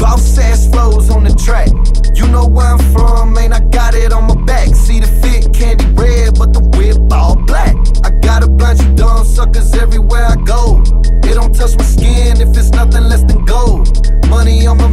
Boss ass flows on the track. You know where I'm from, man. I got it on my back. See the fit, candy red, but the whip all black. I got a bunch of dumb suckers everywhere I go. It don't touch my skin if it's nothing less than gold. Money on my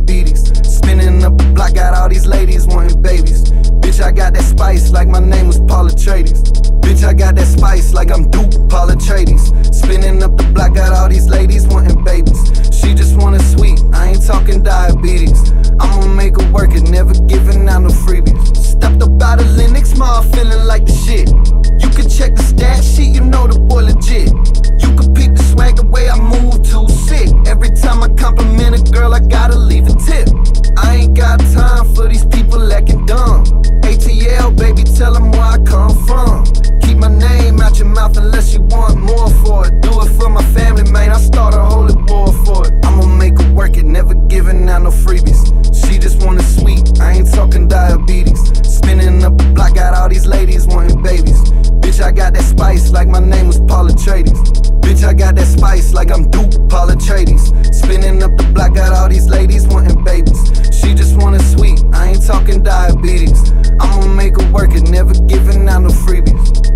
diabetes. Spinning up the block, got all these ladies wanting babies. Bitch, I got that spice like my name was Paul Atreides. Bitch, I got that spice like I'm Duke Paul Atreides. Spinning up the block, got all these ladies wanting babies. She just want it sweet, I ain't talking diabetes. I'ma make her work and never giving out no freebies. Stepped up out of Lenox, mall feeling like the shit. Tip. I ain't got time for these people acting dumb. ATL, baby, tell them where I come from. Keep my name out your mouth unless you want more for it. Do it for my family, man. I start a holy war for it. I'ma make it work it, never giving out no freebies. She just want it sweet, I ain't talking diabetes. Spinning up the block, got all these ladies wanting babies. Bitch, I got that spice like my name was Paul Atreides. Bitch, I got that spice like I'm Duke Paul Atreides. Spinning diabetes. I'ma make it work and never giving out no freebies.